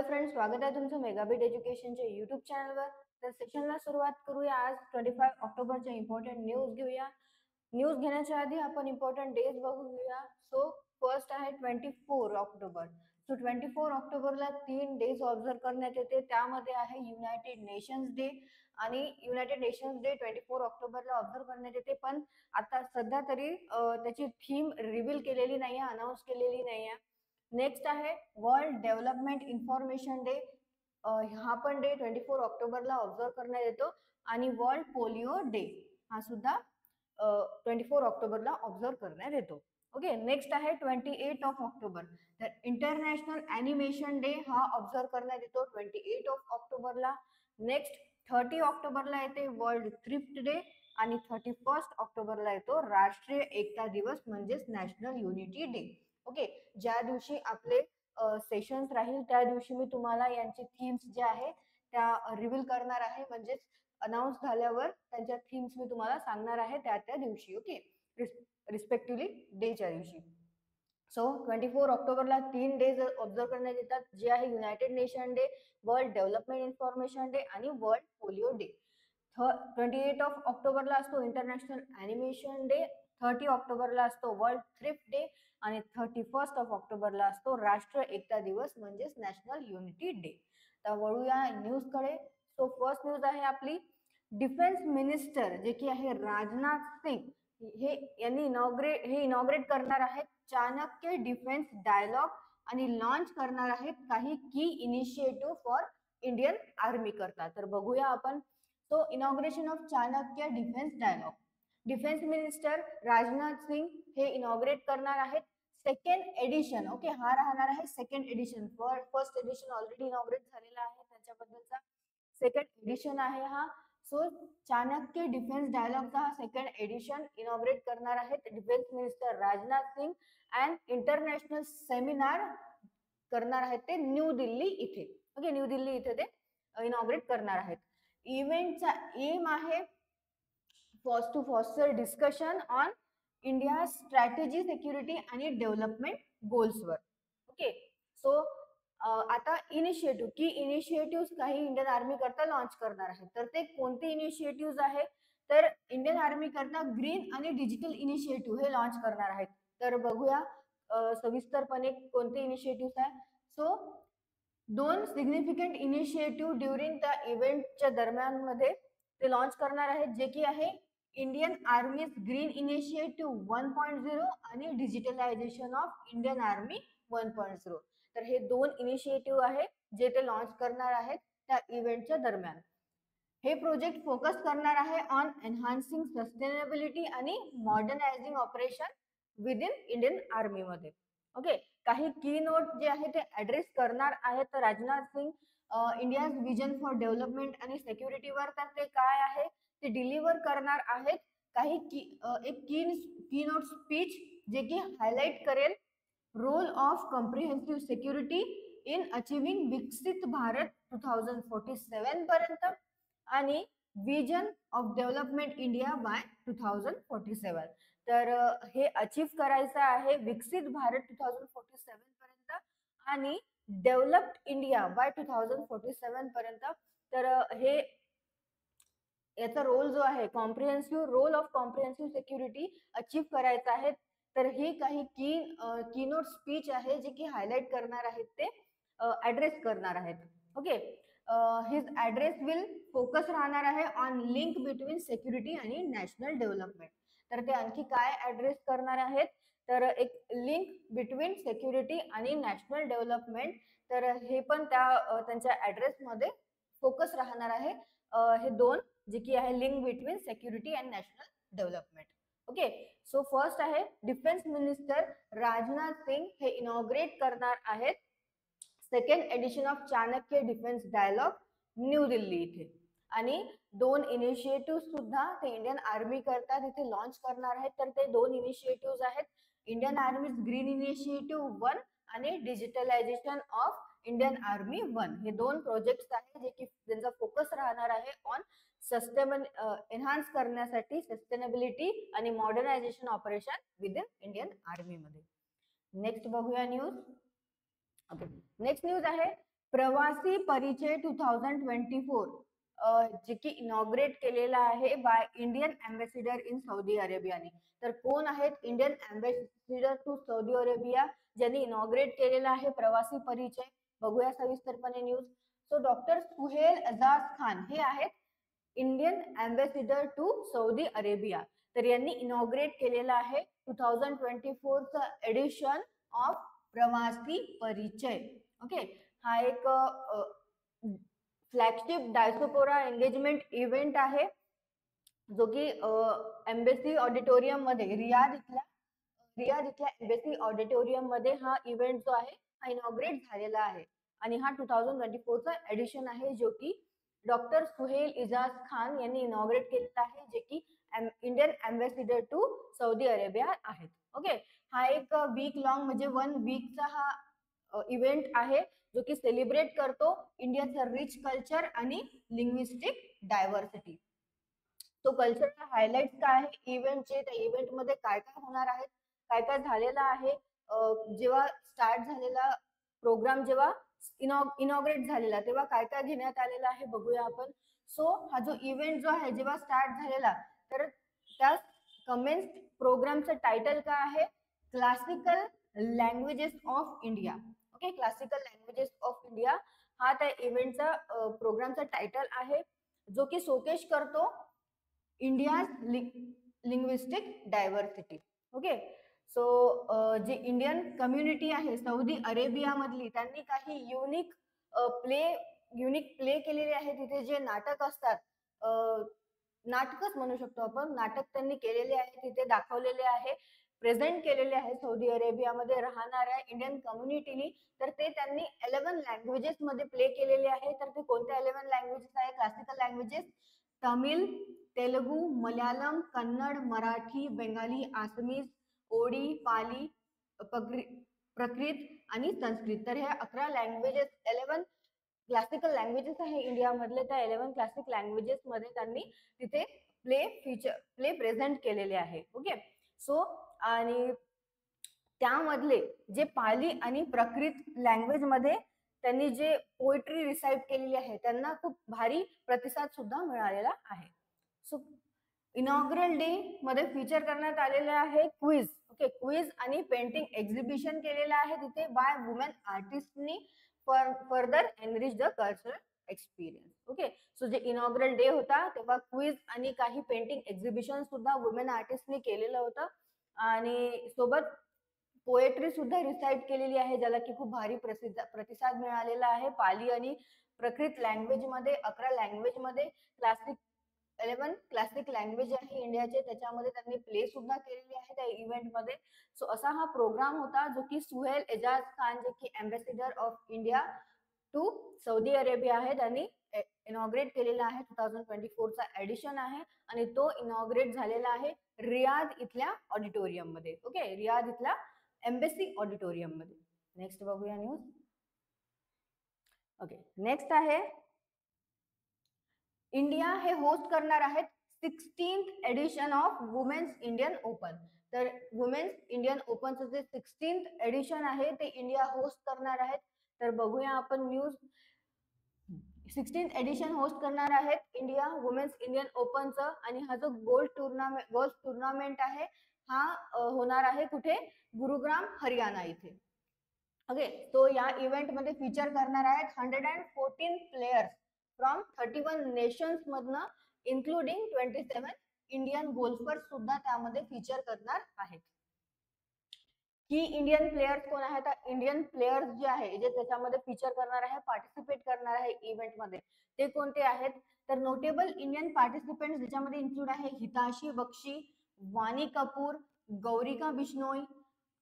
Hello friends स्वागत आहे तुमचं मेगाबीट एज्युकेशनच्या युट्यूब चॅनलवर तर सेशनला सुरुवात करूया आज ट्वेंटी फाय ऑक्टोबरच्या इम्पॉर्टंट न्यूज घेऊया. न्यूज घेण्याच्या आधी आपण इम्पॉर्टंट डेज बघू घेऊया सो फर्स्ट आहे twenty four October. So twenty four ऑक्टोबरला तीन डेज ऑब्झर्व करण्यात येते. त्यामध्ये आहे युनायटेड नेशन्स डे आणि United Nations day twenty four ऑक्टोबरला ऑब्झर्व करण्यात येते. पण आता सध्या तरी त्याची थीम रिव्हील केलेली नाही आहे अनाऊन्स केलेली नाही आहे नेक्स्ट आहे वर्ल्ड डेव्हलपमेंट इन्फॉर्मेशन डे हा पण डे ट्वेंटी फोर ऑक्टोबरला ऑब्झर्व करण्यात येतो. आणि वर्ल्ड पोलिओ डे हा सुद्धा ट्वेंटी फोर ऑक्टोबरला ऑब्झर्व करण्यात येतो. ओके नेक्स्ट आहे ट्वेंटी एट ऑफ ऑक्टोबर. तर इंटरनॅशनल अॅनिमेशन डे हा ऑब्झर्व करण्यात येतो ट्वेंटी एट ऑफ ऑक्टोबरला. नेक्स्ट थर्टी ऑक्टोबरला येते वर्ल्ड थ्रिफ्ट डे आणि थर्टी फर्स्ट ऑक्टोबरला येतो राष्ट्रीय एकता दिवस म्हणजेच नॅशनल युनिटी डे ओके ज्या दिवशी आपले सेशन्स राहील त्या दिवशी मी तुम्हाला यांचे थीम्स ज्या आहे त्या रिव्हील करणार आहे. म्हणजेच अनाऊन्स झाल्यावर त्यांच्या थीम्स मी तुम्हाला सांगणार आहे त्या त्या दिवशी. ओके रिस्पेक्टिव्हली डेच्या दिवशी. सो ट्वेंटी फोर ऑक्टोबरला तीन डेज ऑब्झर्व करण्यात येतात जे आहे United Nation day world development information day आणि world polio day twenty eight of ऑक्टोबरला असतो इंटरनॅशनल अॅनिमेशन डे थर्टी ऑक्टोबरला असतो वर्ल्ड थ्रिफ्ट डे आणि थर्टी फर्स्ट ऑफ ऑक्टोबरला असतो राष्ट्र एकता दिवस म्हणजेच नॅशनल युनिटी डे. तर वळूया न्यूजकडे. सो फर्स्ट न्यूज आहे आपली. डिफेन्स मिनिस्टर जे की आहे राजनाथ सिंग हे यांनी इनॉग्रेट हे इनॉग्रेट करणार आहेत. चाणक्य डिफेन्स डायलॉग आणि लॉन्च करणार आहेत काही की इनिशिएटिव्ह फॉर इंडियन आर्मी करता. तर बघूया आपण. तो inauguration of Chanakya defence dialogue defence minister Rajnath Singh हे इनॉग्रेट करणार आहेत. सेकंड एडिशन ओके हा राहणार आहे second edition first edition already inaugurate झालेला आहे त्याच्याबद्दलचा. सेकंड एडिशन आहे हा. सो चाणक्य डिफेन्स डायलॉगचा हा सेकंड एडिशन इनॉग्रेट करणार आहेत defence minister Rajnath Singh and international seminar करणार आहेत ते न्यू दिल्ली इथे. ओके न्यू दिल्ली इथे ते इनॉग्रेट करणार आहेत. इव्हेंटचा एम आहे was to foster discussion on India strategy security आणि डेव्हलपमेंट गोल्सवर ओके सो आता इनिशिएटिव्ह की इनिशिएटिव्ह काही इंडियन आर्मी करता लॉन्च करणार आहेत तर ते कोणते इनिशिएटिव्ह आहे? तर इंडियन आर्मी करता ग्रीन आणि डिजिटल इनिशिएटिव्ह हे लॉन्च करणार आहेत. तर बघूया सविस्तरपणे कोणते इनिशिएटिव्ह आहे. सो दोन सिग्निफिकंट इनिशिएटिव्ह ड्युरिंग त्या इव्हेंटच्या दरम्यानमध्ये ते लॉन्च करणार आहेत. जे की आहे Indian army's green initiative one point zero आणि digitalisation of Indian army one point zero तर हे दोन इनिशिएटिव्ह आहे जे ते लॉन्च करणार आहेत त्या इव्हेंटच्या दरम्यान. हे प्रोजेक्ट फोकस करणार आहे ऑन एनहान्सिंग सस्टेनेबिलिटी आणि modernising operation within Indian आर्मीमध्ये ओके काही की नोट जे आहे ते ऍड्रेस करणार आहेत तर Rajnath Singh India's vision for development आणि सेक्युरिटीवर तर ते काय आहे? ते डिलिव्हर करणार आहेत. काही की एक की की नोट स्पीच जे की हायलाइट करेल. Role of comprehensive security in achieving Viksit Bharat two thousand forty seven पर्यंत आणि vision of development India by two thousand forty seven तर हे अचीव्ह करायचं आहे Viksit Bharat two thousand forty seven पर्यंत आणि developed India by two thousand forty seven पर्यंत. तर हे याचा रोल जो आहे comprehensive role of comprehensive security achieve करायचा आहे. तर हे काही की कीनोट स्पीच आहे जे की हायलाइट करणार आहेत ते ऍड्रेस करणार आहेत. Okay his address will focus राहणार आहे ऑन लिंक बिटवीन सेक्युरिटी आणि नॅशनल डेव्हलपमेंट तर ते आणखी काय ऍड्रेस करणार आहेत? तर एक लिंक बिटवीन सेक्युरिटी आणि नॅशनल डेव्हलपमेंट तर हे पण त्या त्यांच्या ऍड्रेसमध्ये फोकस राहणार आहे. हे दोन. जे की आहे link between security and national development okay so first आहे डिफेन्स मिनिस्टर राजनाथ सिंग हे इनॉग्रेट करणार आहेत. Second edition of Chanakya defence dialogue New Delhi इथे. आणि दोन इनिशिएटिव्ह सुद्धा ते इंडियन आर्मी करतात तिथे लॉन्च करणार आहेत. तर ते दोन इनिशिएटिव्ह आहेत. Indian army green initiative one आणि digitalisation of Indian army one हे दोन प्रोजेक्ट आहेत जे की त्यांचा फोकस राहणार आहे ऑन सस्टेबल एन्हान्स uh, करण्यासाठी सस्टेनेबिलिटी आणि modernisation operation within Indian आर्मीमध्ये नेक्स्ट बघूया न्यूज ओके नेक्स्ट न्यूज आहे Pravasi Parichay two thousand twenty four जे की इनॉग्रेट केलेला आहे by Indian ambassador in Saudi अरेबियाने तर कोण आहेत Indian ambassador to Saudi Arabia ज्यांनी इनॉग्रेट केलेला आहे प्रवासी परिचय? बघूया सविस्तरपणे news so doctor Suhel Ajaz Khan हे आहेत. Indian ambassador to Saudi Arabia तर यांनी इनॉग्रेट केलेला आहे टू थाउजंड ट्वेंटी फोरचा edition of Pravasi Parichay. Okay हा एक फ्लॅगशिप डायसोपोरा एंगेजमेंट इव्हेंट आहे. जो की एम्बेसी ऑडिटोरियममध्ये रियाद इथल्या रियाद इथल्या एम्बेसी ऑडिटोरियममध्ये हा इव्हेंट जो आहे हा इनॉग्रेट झालेला आहे. आणि हा टू थाउजंड ट्वेंटी फोरचा एडिशन आहे जो की डॉक्टर सुहेल इजाज खान यांनी इनॉग्रेट केलेला आहे जे की Indian ambassador to Saudi Arabia आहेत. ओके हा एक वीक लॉंग म्हणजे वन वीकचा हा इव्हेंट आहे जो की सेलिब्रेट करतो इंडियाचं रिच कल्चर आणि लिंग्विस्टिक डायव्हर्सिटी तो कल्चरचा हायलाइट काय आहे? इव्हेंटचे त्या इव्हेंटमध्ये काय काय होणार आहेत काय काय झालेलं आहे? जेव्हा स्टार्ट झालेला प्रोग्राम जेव्हा इनॉग्रेट झालेला. तेव्हा काय काय घेण्यात आलेलं आहे बघूया आपण. सो हा जो इव्हेंट जो आहे जेव्हा स्टार्ट झालेला तर त्या कमेन्स प्रोग्रामचं टायटल काय आहे? Classical languages of India okay classical languages of India हा त्या इव्हेंटचा प्रोग्रामचा टायटल आहे जो की शोकेश करतो India linguistic diversity okay so जी इंडियन कम्युनिटी आहे सौदी अरेबियामधली त्यांनी काही युनिक प्ले युनिक प्ले केलेले आहे तिथे जे नाटक असतात नाटकच म्हणू शकतो आपण. नाटक त्यांनी केलेले आहे तिथे दाखवलेले आहे प्रेझेंट केलेले आहे सौदी अरेबियामध्ये राहणाऱ्या इंडियन कम्युनिटीनी तर ते त्यांनी इलेव्हन लँग्वेजेस मध्ये प्ले केलेले आहे. तर ते कोणत्या एलेव्हन लँग्वेजेस आहे क्लासिकल लँग्वेजेस तमिळ तेलगू मल्याळम कन्नड मराठी बेंगाली आसमीज ओडी पाली प्रकृत आणि संस्कृत. तर ह्या अकरा लँग्वेजेस इलेव्हन क्लासिकल लँग्वेजेस आहे इंडियामधले. त्या इलेव्हन क्लासिक लँग्वेजेस मध्ये त्यांनी तिथे प्ले फीचर प्ले प्रेझेंट केलेले आहे. ओके सो आणि त्यामधले जे पाली आणि प्रकृत लँग्वेजमध्ये त्यांनी जे पोएट्री रिसाईट केलेली आहे त्यांना खूप भारी प्रतिसाद सुद्धा मिळालेला आहे. सो इनॉग्रल डे मध्ये फीचर करण्यात आलेले आहे क्विज ओके क्विज आणि पेंटिंग एक्झिबिशन केलेलं आहे तिथे by women आर्टिस्टनी further enrich the cultural experience okay so जे इनॉग्रल डे होता तेव्हा क्विज आणि काही पेंटिंग एक्झिबिशन सुद्धा वुमेन आर्टिस्टनी केलेलं होतं. आणि सोबत पोएट्री सुद्धा रिसाईट केलेली आहे ज्याला की खूप भारी प्रसिद्ध प्रतिसाद मिळालेला आहे. पाली आणि प्रकृत लँग्वेजमध्ये अकरा लँग्वेजमध्ये क्लासिक इलेव्हन क्लासिक लँग्वेज आहे इंडियाचे त्याच्यामध्ये त्यांनी प्ले सुद्धा केलेली आहे त्या इव्हेंटमध्ये सो असा हा प्रोग्राम होता जो की सुहेल एजाज खान जे की ambassador of India to Saudi Arabia आहे त्यांनी इनॉग्रेट केलेला आहे. टू थाउजंड ट्वेंटी फोरचा ऍडिशन आहे आणि तो इनॉग्रेट झालेला आहे रियाद इथल्या ऑडिटोरियममध्ये. ओके रियाद इथल्या एम्बेसी ऑडिटोरियममध्ये. नेक्स्ट बघूया न्यूज ओके नेक्स्ट आहे इंडिया हे होस्ट करणार आहेत sixteen edition of women's Indian open. तर वुमेन्स इंडियन ओपनचं जे सिक्स्टीन एडिशन आहे ते इंडिया होस्ट करणार आहेत. तर बघूया आपण न्यूज. सिक्स्टीन एडिशन होस्ट करणार आहेत इंडिया वुमेन्स इंडियन ओपनचं. आणि हा जो गोल्ड टुर्नामेंट गोल्ड टुर्नामेंट आहे हा होणार आहे कुठे? गुरुग्राम हरियाणा इथे. ओके तो या इव्हेंटमध्ये फीचर करणार आहेत hundred and fourteen players from thirty one nations मधनं including twenty seven Indian golfers सुद्धा त्यामध्ये फीचर करणार आहेत. की इंडियन प्लेयर्स कोण आहेत? इंडियन प्लेयर्स जे आहे जे त्याच्यामध्ये फीचर करणार आहे पार्टिसिपेट करणार आहे इव्हेंटमध्ये ते कोणते आहेत? तर नोटेबल इंडियन पार्टिसिपेंट ज्याच्यामध्ये इन्क्लूड आहे हिताशी बक्षी वाणी कपूर गौरिका बिश्नोई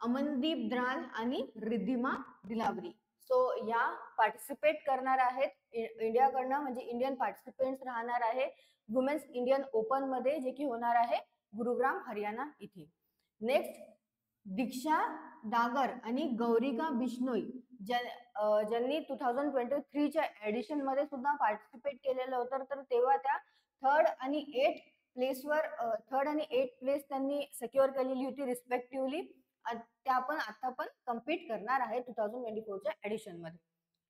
अमनदीप द्राल आणि रिद्धिमा दिलावरी. सो या पार्टिसिपेट करणार आहेत. इंडियाकडनं म्हणजे इंडियन पार्टिसिपेंट्स राहणार आहे. वुमेन्स इंडियन ओपनमध्ये जे की होणार आहे गुरुग्राम हरियाणा इथे. नेक्स्ट दीक्षा डागर आणि गौरिका बिश्नोई ज्यांनी टू थाउजंड ट्वेंटी थ्रीच्या एडिशनमध्ये सुद्धा पार्टिसिपेट केलेलं होतं. तर तेव्हा त्या थर्ड आणि एट प्लेसवर थर्ड आणि एट प्लेस त्यांनी सेक्युअर केलेली होती रिस्पेक्टिव्हली त्या पण आता पण कम्पीट करणार आहे टू थाउजंड ट्वेंटी फोरच्या एडिशनमध्ये.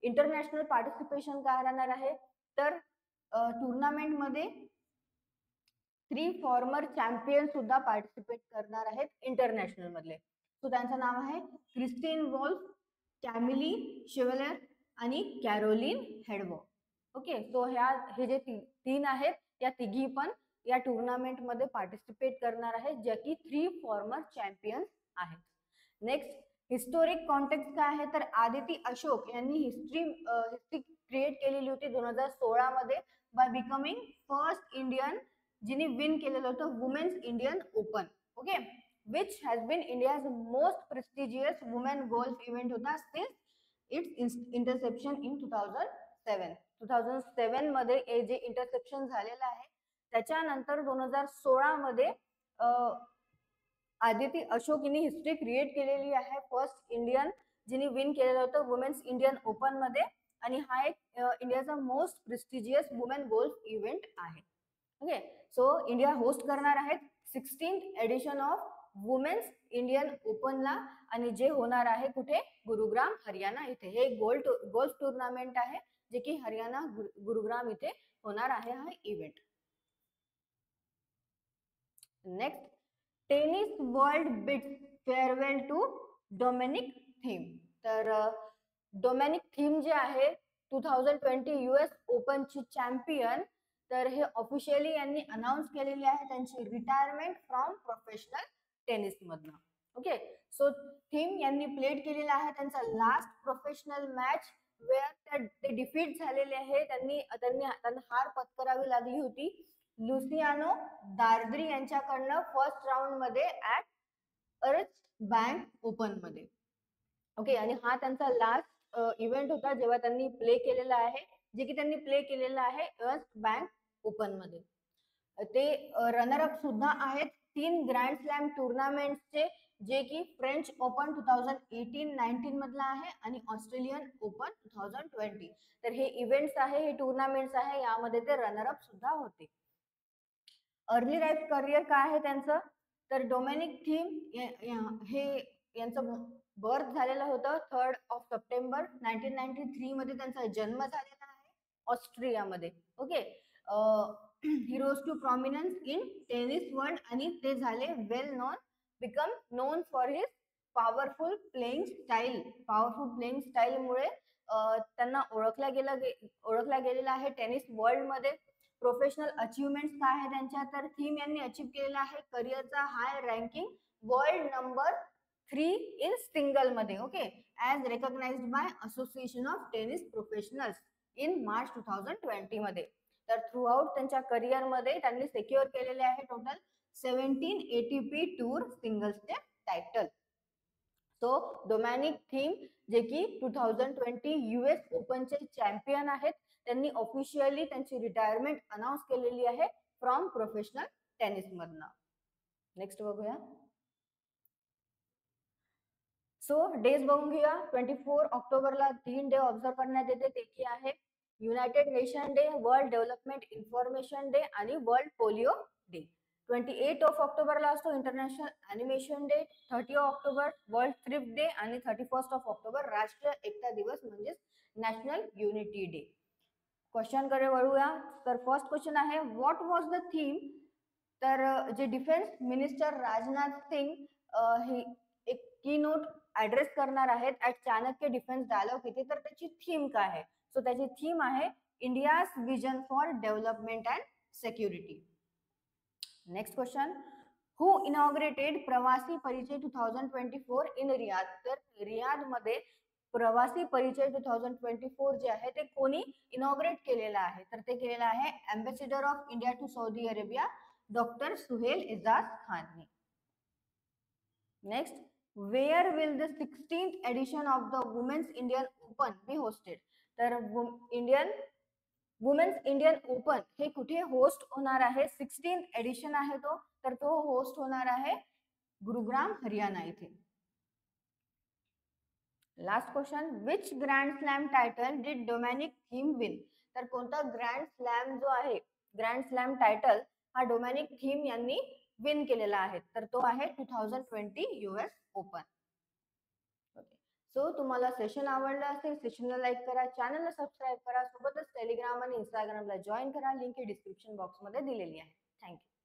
इंटरनॅशनल पार्टिसिपेशन काय राहणार आहे? तर टुर्नामेंटमध्ये थ्री फॉर्मर चॅम्पियन सुद्धा पार्टिसिपेट करणार आहेत इंटरनॅशनल मधले. सो त्यांचं नाव आहे क्रिस्टीन वॉल्फ कॅमिली शिवलर आणि कॅरोलिन हेडवॉ ओके सो ह्या हे जे ती, तीन आहेत त्या तिघी पण या टुर्नामेंटमध्ये पार्टिसिपेट करणार आहेत ज्या की थ्री फॉर्मर चॅम्पियन्स आहेत. नेक्स्ट हिस्टोरिक कॉन्टेक्स्ट काय आहे? तर आदिती अशोक यांनी हिस्ट्री हिस्ट्री क्रिएट केलेली होती दोन हजार सोळा मध्ये बाय बिकमिंग फर्स्ट इंडियन जिने विन केलेलं होतं women's Indian open okay which has been India's most prestigious women golf event होता since its interception in two thousand seven two thousand सेवनमध्ये जे इंटरसेप्शन झालेलं आहे त्याच्यानंतर दोन हजार सोळा मध्ये आदिती अशोक हिने हिस्ट्री क्रिएट केलेली आहे. फर्स्ट इंडियन जिने विन केलेलं होतं वुमेन्स इंडियन ओपनमध्ये. आणि हा एक इंडियाचा most prestigious women golf event आहे. ओके सो इंडिया होस्ट करणार आहेत sixteen edition of women's Indian ओपनला आणि जे होणार आहे कुठे? गुरुग्राम हरियाणा इथे. हे गोल्ड गोल्फ टुर्नामेंट आहे जे की हरियाणा गुरुग्राम इथे होणार आहे हा event next tennis world bid farewell to Dominic Thiem. तर डोमेनिक थीम जे आहे टू थाउजंड ट्वेंटी युएस ओपनची चॅम्पियन तर हे ऑफिशियली यांनी अनाऊन्स केलेली आहे त्यांची रिटायरमेंट फ्रॉम प्रोफेशनल टेनिस मधनं. ओके सो थीम यांनी प्लेड केलेला आहे त्यांचा लास्ट प्रोफेशनल मॅच वेअर ते डिफीट झालेले आहे. त्यांनी त्यांनी त्यांना हार पत्करावी लागली होती. लुसियानो दार्द्री यांच्याकडनं फर्स्ट राऊंडमध्ये ऍट अर्ज बँक ओपनमध्ये. ओके आणि हा त्यांचा लास्ट इव्हेंट होता जेव्हा त्यांनी प्ले केलेला आहे जे की त्यांनी प्ले केलेलं आहे अर्थ बँक ओपनमध्ये. ते रनर अप सुद्धा आहेत. तीन ग्रँड स्लॅम टुर्नामेंटचे जे की French open two thousand eighteen nineteen मधला आहे आणि Australian open two thousand twenty तर हे इव्हेंट्स आहे हे टुर्नामेंट्स आहे यामध्ये ते रनर अप सुद्धा होते. अर्ली लाईफ करिअर काय आहे त्यांचं? तर डोमेनिक थीम हे यांचं बर्थ झालेलं होतं third of September nineteen ninety three मध्ये त्यांचा जन्म झालेला आहे ऑस्ट्रियामध्ये. Okay he rose to prominence in tennis world आणि ते झाले well known become known for his powerful playing style powerful playing स्टाईलमुळे त्यांना ओळखला गेला ओळखला गेलेला आहे टेनिस वर्ल्डमध्ये. प्रोफेशनल अचीवमेंट काय आहे त्यांच्या? तर थीम यांनी अचीव केलेला आहे करिअरचा high ranking world number three in सिंगलमध्ये okay as recognised by association of tennis professionals in March two thousand twenty मध्ये. तर थ्रू आउट त्यांच्या करिअरमध्ये त्यांनी सेक्युअर केलेले आहे टोटल सेव्हन्टीन एटीपी टूर सिंगल्सचे टायटल सो डोमॅनिक थीम जे की टू थाउजंड ट्वेंटी युएस ओपनचे चॅम्पियन आहेत. त्यांनी ऑफिशियली त्यांची रिटायरमेंट अनाऊन्स केलेली आहे फ्रॉम प्रोफेशनल टेनिस मधनं. नेक्स्ट बघूया. सो डेज बघून घेऊया. ट्वेंटी फोर ऑक्टोबरला तीन डे ऑब्झर्व करण्यात येते. ते की आहे. United nation day world development information day आणि world polio day twenty eight of ऑक्टोबरला असतो international animation day thirty October world thrift day आणि थर्टी फर्स्ट ऑफ ऑक्टोबर राष्ट्रीय एकता दिवस म्हणजेच नॅशनल युनिटी डे क्वेश्चनकडे वळूया. तर फर्स्ट क्वेश्चन आहे व्हॉट वॉज द थीम तर जे डिफेन्स मिनिस्टर राजनाथ सिंग हे एक की नोट ऍड्रेस करणार आहेत ऍट चाणक्य डिफेन्स डायलॉग इथे. तर त्याची थीम काय आहे? सो त्याची थीम आहे India's vision for development and security next question who inaugurated Pravasi Parichay two thousand twenty four in Riyadh तर रियादमध्ये प्रवासी Parichay two thousand twenty four जे आहे, ते कोणी इनॉग्रेट केलेलं आहे? Ambassador of India to Saudi Arabia doctor Suhel Ejaz खानने next where will the sixteen edition of the women's Indian open be hosted Indian women's Indian open हे कुठे host होणार आहे? सिक्स्टीन एडिशन आहे तो तर तो होस्ट होणार आहे गुरुग्राम, हरियाणा इथे. Last question which grand slam title did Dominic Thiem win तर कोणता ग्रँड स्लॅम जो आहे ग्रँड स्लॅम टायटल हा डोमॅनिक थीम यांनी विन केलेला आहे. तर तो आहे two thousand twenty US open so तुम्हाला सेशन आवडलं असेल सेशनला लाईक करा चॅनलला सबस्क्राईब करा सोबतच टेलिग्राम आणि इंस्टाग्रामला जॉईन करा. लिंक ही डिस्क्रिप्शन बॉक्समध्ये दिलेली आहे. थँक्यू